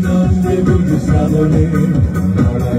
Nande Nande Nande Nande